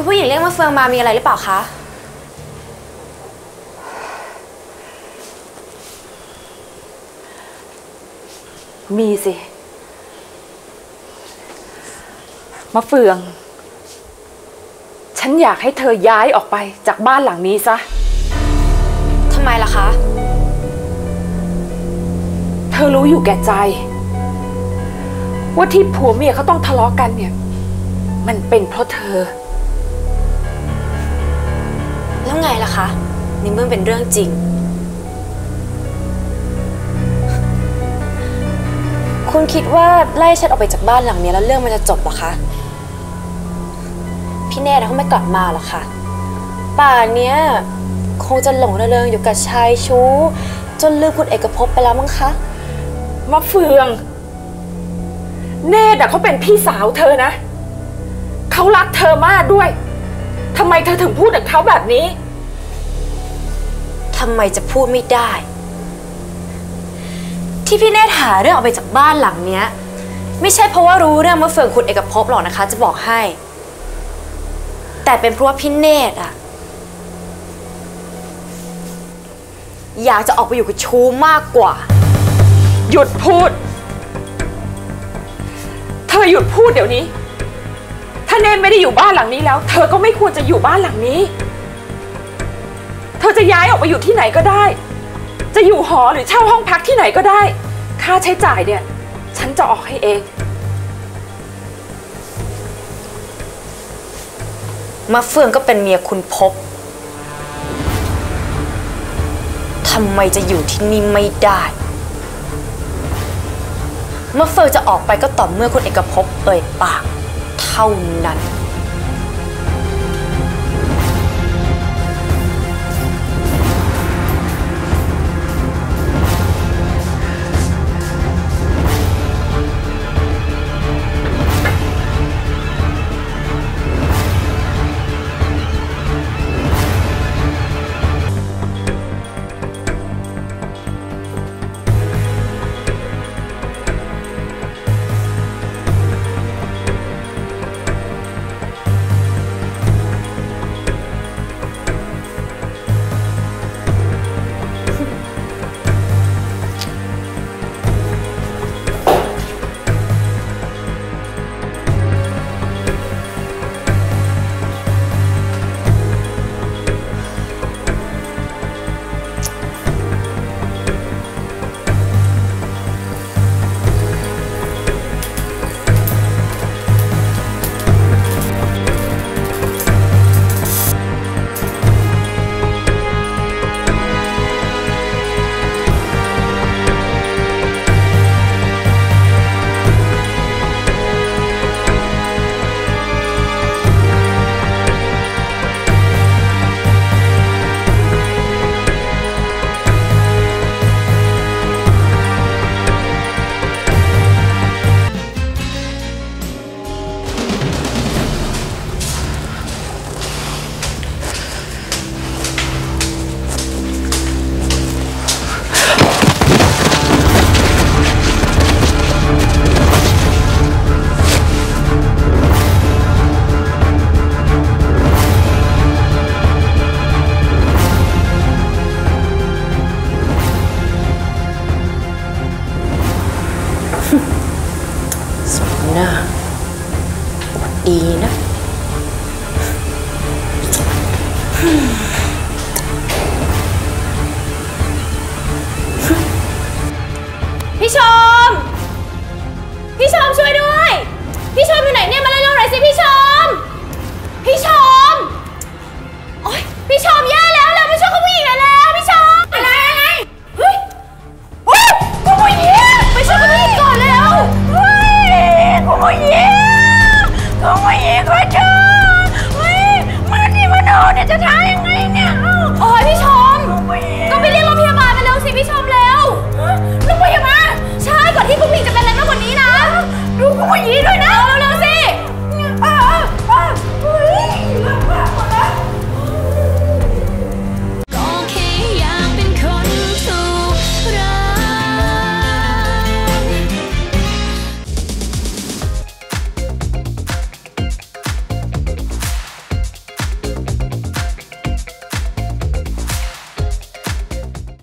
คุณผู้หญิงเรียกมาเฟืองมามีอะไรหรือเปล่าคะ มีสิมะเฟือง ฉันอยากให้เธอย้ายออกไปจากบ้านหลังนี้ซะ ทำไมล่ะคะ เธอรู้อยู่แก่ใจ ว่าที่ผัวเมียเขาต้องทะเลาะกันเนี่ย มันเป็นเพราะเธอ ล่ะคะนี่เมื่อเป็นเรื่องจริง คุณคิดว่าไล่ฉันออกไปจากบ้านหลังนี้แล้วเรื่องมันจะจบหรอคะ พี่เนตเขาไม่กลับมาหรอคะป่านเนี้ยคงจะหลงระเริงอยู่กับชายชู้ จนลืมคุณเอกภพไปแล้วมั้งคะมะเฟือง เนตอะเขาเป็นพี่สาวเธอนะ เขารักเธอมากด้วยทำไมเธอถึงพูดกับเขาแบบนี้ ทำไมจะพูดไม่ได้ ที่พี่เนธหาเรื่องออกไปจากบ้านหลังเนี้ย ไม่ใช่เพราะว่ารู้เรื่องมะเฟืองคุณเอกภพหรอกนะคะ จะบอกให้ แต่เป็นเพราะว่าพี่เนธอะอยากจะออกไปอยู่กับชูมากกว่า หยุดพูด เธอหยุดพูดเดี๋ยวนี้ ถ้าเนมไม่ได้อยู่บ้านหลังนี้แล้ว เธอก็ไม่ควรจะอยู่บ้านหลังนี้ เธอจะย้ายออกไปอยู่ที่ไหนก็ได้ จะอยู่หอหรือเช่าห้องพักที่ไหนก็ได้ ค่าใช้จ่ายเนี่ย ฉันจะออกให้เองมะเฟืองก็เป็นเมียคุณภพทำไมจะอยู่ที่นี่ไม่ได้มะเฟืองจะออกไปก็ต่อเมื่อคุณเอกภพเอ่ยปาก เท่านั้น ดีนะ พี่ชม คนเชิญเฮ้มาที่มาโดนเนี่ยจะท้ายังไงเนี่ยโอ้ยพี่ชม ก็ไปเรียกรถพยาบาลมาเร็วสิพี่ชมแล้วรถพยาบาลใช่ก่อนที่กู้งหญิงจะเป็นอะไรมากกว่านี้นะ ดูกู้งหญิงด้วยนะ